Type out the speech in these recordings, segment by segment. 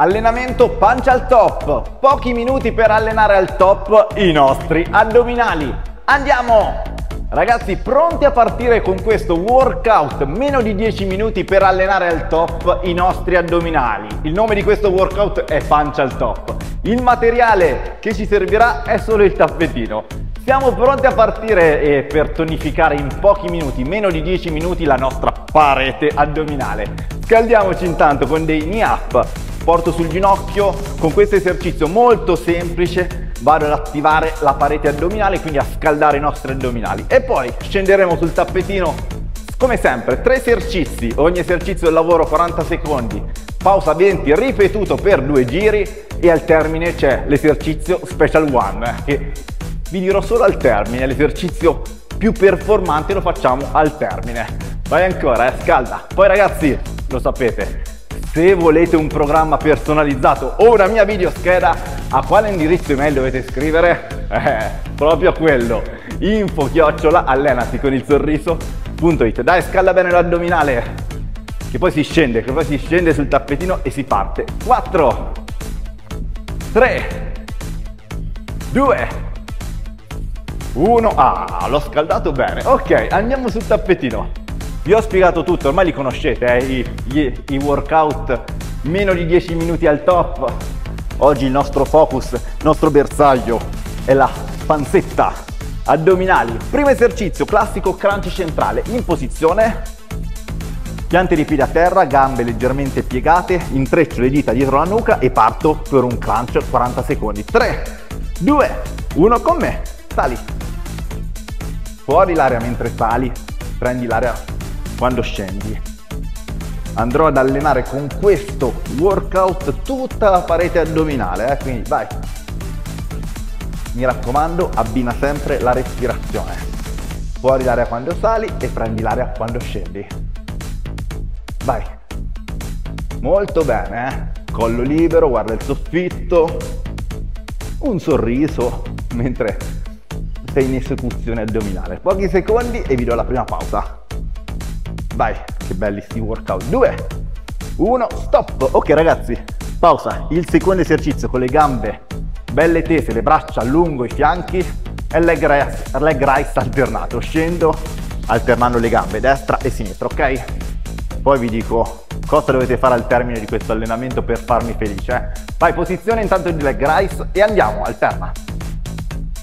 Allenamento pancia al top, pochi minuti per allenare al top i nostri addominali. Andiamo! Ragazzi, pronti a partire con questo workout? Meno di 10 minuti per allenare al top i nostri addominali. Il nome di questo workout è pancia al top. Il materiale che ci servirà è solo il tappetino. Siamo pronti a partire e per tonificare in pochi minuti, meno di 10 minuti, la nostra parete addominale. Scaldiamoci intanto con dei knee up porto sul ginocchio, con questo esercizio molto semplice vado ad attivare la parete addominale, quindi a scaldare i nostri addominali. E poi scenderemo sul tappetino, come sempre, tre esercizi, ogni esercizio del lavoro 40 secondi, pausa 20 ripetuto per due giri e al termine c'è l'esercizio Special One, che vi dirò solo al termine, l'esercizio più performante lo facciamo al termine. Vai ancora, eh, scalda. Poi ragazzi, lo sapete, se volete un programma personalizzato o una mia videoscheda, a quale indirizzo email dovete scrivere? Eh, proprio quello. Info chiocciola allenati con il sorriso.it. Dai, scalda bene l'addominale. Che poi si scende, che poi si scende sul tappetino e si parte. 4 3 2 1 Ah, l'ho scaldato bene. Ok, andiamo sul tappetino. Vi ho spiegato tutto, ormai li conoscete, eh, i, i, i workout meno di 10 minuti al top. Oggi il nostro focus, il nostro bersaglio è la panzetta addominali. Primo esercizio, classico crunch centrale, in posizione, piante di piedi a terra, gambe leggermente piegate, intreccio le dita dietro la nuca e parto per un crunch 40 secondi. 3, 2, 1 con me, sali. Fuori l'aria mentre sali, prendi l'aria quando scendi. Andrò ad allenare con questo workout tutta la parete addominale, eh? quindi vai. Mi raccomando, abbina sempre la respirazione. Fuori l'aria quando sali e prendi l'aria quando scendi. Vai. Molto bene, eh? Collo libero, guarda il soffitto. Un sorriso mentre sei in esecuzione addominale. Pochi secondi e vi do la prima pausa. Vai, che belli sti workout. 2, 1, stop. Ok ragazzi, pausa. Il secondo esercizio con le gambe belle tese, le braccia lungo i fianchi e leg rise, leg rise alternato. Scendo alternando le gambe destra e sinistra, ok? Poi vi dico cosa dovete fare al termine di questo allenamento per farmi felice. Eh? Vai, posizione intanto di leg rise e andiamo, alterna.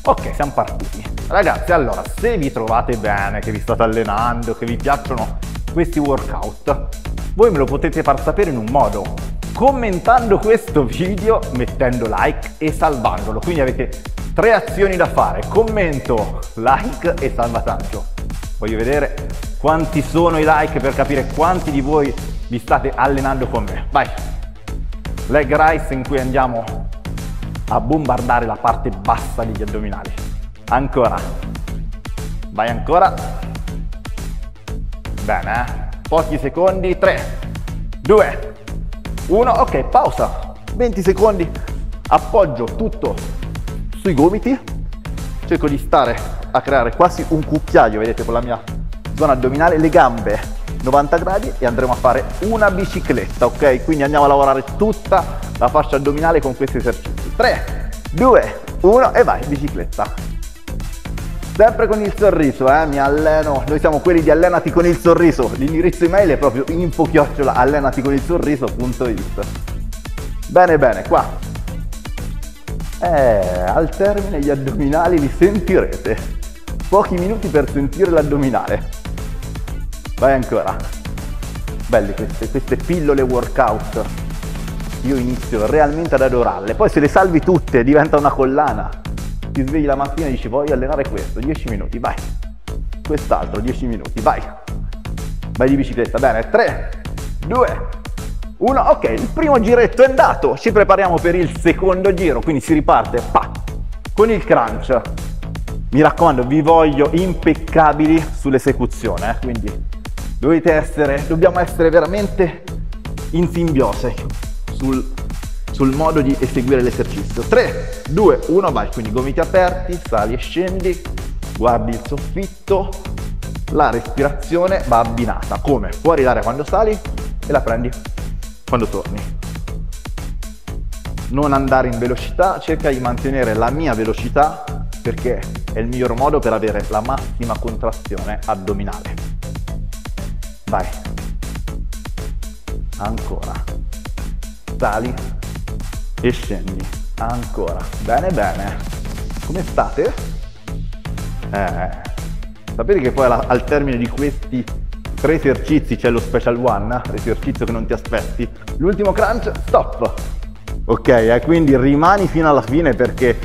Ok, siamo partiti. Ragazzi, allora, se vi trovate bene, che vi state allenando, che vi piacciono questi workout, voi me lo potete far sapere in un modo, commentando questo video, mettendo like e salvandolo. Quindi avete tre azioni da fare, commento, like e salvataggio. Voglio vedere quanti sono i like per capire quanti di voi vi state allenando con me. Vai! Leg rise in cui andiamo a bombardare la parte bassa degli addominali. Ancora. Vai ancora. Bene? Pochi secondi, 3, 2, 1, ok, pausa. 20 secondi, appoggio tutto sui gomiti, cerco di stare a creare quasi un cucchiaio, vedete, con la mia zona addominale, le gambe 90 gradi e andremo a fare una bicicletta, ok? Quindi andiamo a lavorare tutta la fascia addominale con questi esercizi. 3, 2, 1 e vai, bicicletta. Sempre con il sorriso, eh, mi alleno, noi siamo quelli di allenati con il sorriso, l'indirizzo email è proprio info-chiocciola allenati con il sorriso.it. Bene, bene, qua. Eh, al termine gli addominali li sentirete. Pochi minuti per sentire l'addominale. Vai ancora. Belle queste, queste pillole workout. Io inizio realmente ad adorarle. Poi se le salvi tutte diventa una collana ti svegli la mattina e dici voglio allenare questo, 10 minuti, vai. Quest'altro, 10 minuti, vai. Vai di bicicletta, bene, 3, 2, 1, ok, il primo giretto è andato, ci prepariamo per il secondo giro, quindi si riparte, pa, con il crunch. Mi raccomando, vi voglio impeccabili sull'esecuzione, eh? quindi dovete essere, dobbiamo essere veramente in simbiosi sul sul modo di eseguire l'esercizio. 3, 2, 1, vai, quindi gomiti aperti, sali e scendi, guardi il soffitto, la respirazione va abbinata, come? Fuori l'aria quando sali e la prendi quando torni. non andare in velocità, cerca di mantenere la mia velocità perché è il miglior modo per avere la massima contrazione addominale. Vai. Ancora. Sali e scendi. Ancora. Bene, bene. Come state? Eh, sapete che poi al termine di questi tre esercizi c'è lo special one, l'esercizio che non ti aspetti. L'ultimo crunch, stop. Ok, eh, quindi rimani fino alla fine perché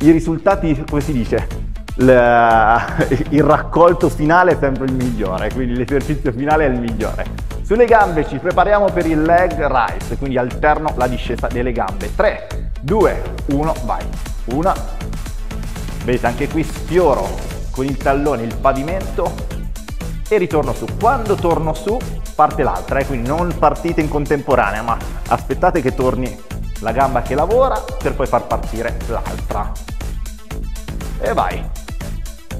i risultati, come si dice, il raccolto finale è sempre il migliore, quindi l'esercizio finale è il migliore. Sulle gambe ci prepariamo per il leg rise, quindi alterno la discesa delle gambe. 3, 2, 1, vai. Una. Vedete, anche qui sfioro con il tallone il pavimento e ritorno su. Quando torno su parte l'altra, eh? quindi non partite in contemporanea, ma aspettate che torni la gamba che lavora per poi far partire l'altra. E vai.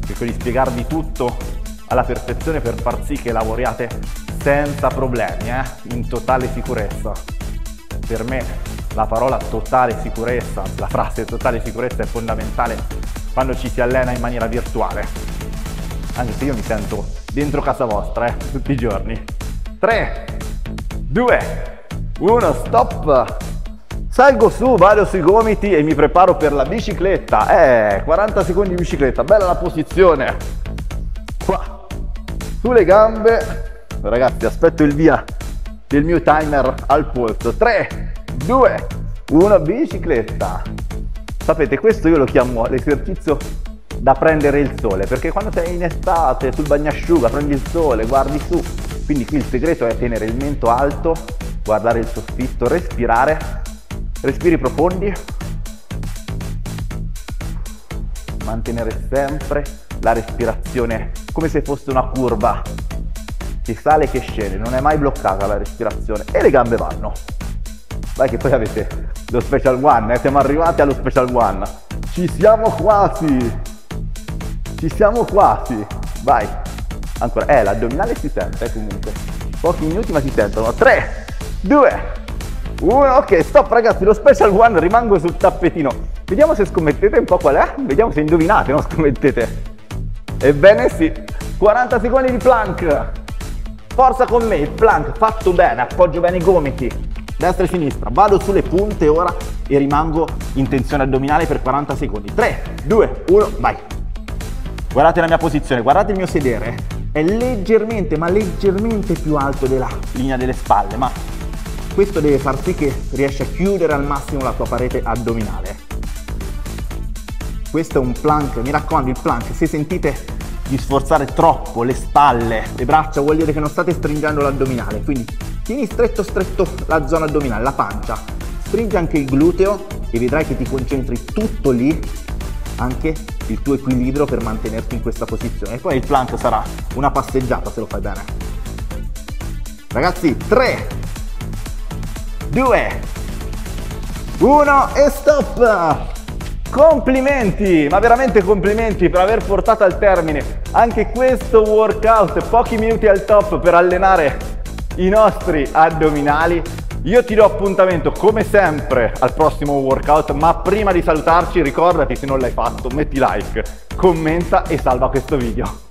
Cerco di spiegarvi tutto alla perfezione per far sì che lavoriate senza problemi, eh? in totale sicurezza. Per me la parola totale sicurezza, la frase totale sicurezza è fondamentale quando ci si allena in maniera virtuale. Anche se io mi sento dentro casa vostra, eh, tutti i giorni. 3, 2, 1, stop! Salgo su, vado sui gomiti e mi preparo per la bicicletta. Eh, 40 secondi di bicicletta, bella la posizione. Qua, sulle gambe. Ragazzi, aspetto il via del mio timer al polso. 3, 2, 1, bicicletta. Sapete, questo io lo chiamo l'esercizio da prendere il sole, perché quando sei in estate sul bagnasciuga prendi il sole, guardi su, quindi qui il segreto è tenere il mento alto, guardare il soffitto, respirare, respiri profondi, mantenere sempre la respirazione come se fosse una curva che sale che scende, non è mai bloccata la respirazione e le gambe vanno. Vai che poi avete lo special one, eh? siamo arrivati allo special one. Ci siamo quasi! Ci siamo quasi. Vai. Ancora. Eh, l'addominale si sente eh, comunque. Pochi minuti ma si sentono. 3, 2, 1. Ok, stop ragazzi. Lo special one rimango sul tappetino. Vediamo se scommettete un po' qual è. Vediamo se indovinate, non scommettete. Ebbene sì. 40 secondi di plank. Forza con me, il plank fatto bene, appoggio bene i gomiti, destra e sinistra, vado sulle punte ora e rimango in tensione addominale per 40 secondi. 3, 2, 1, vai! Guardate la mia posizione, guardate il mio sedere, è leggermente, ma leggermente più alto della linea delle spalle, ma questo deve far sì che riesci a chiudere al massimo la tua parete addominale. Questo è un plank, mi raccomando il plank, se sentite di sforzare troppo le spalle, le braccia, vuol dire che non state stringendo l'addominale, quindi tieni stretto stretto la zona addominale, la pancia, stringi anche il gluteo e vedrai che ti concentri tutto lì, anche il tuo equilibrio per mantenerti in questa posizione. E poi il plank sarà una passeggiata se lo fai bene. Ragazzi, 3, 2, 1 e stop! Complimenti, ma veramente complimenti per aver portato al termine anche questo workout, pochi minuti al top per allenare i nostri addominali io ti do appuntamento come sempre al prossimo workout, ma prima di salutarci ricordati se non l'hai fatto, metti like, commenta e salva questo video.